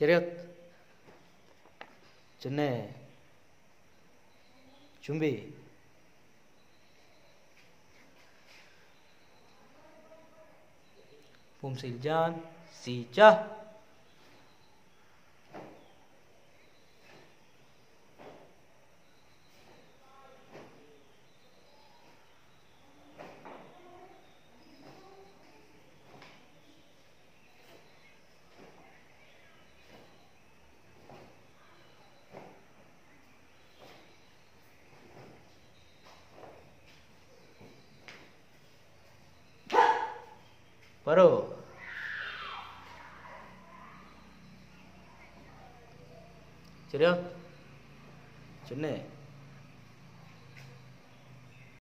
ꯆꯦꯔꯦꯠ ꯆꯨꯅꯦ ꯆꯨꯝꯕꯤ ꯄꯨꯝꯁꯤꯜꯖꯥꯟ ꯁꯤꯆꯥ Pharaoh. Chưa được? Chuyến này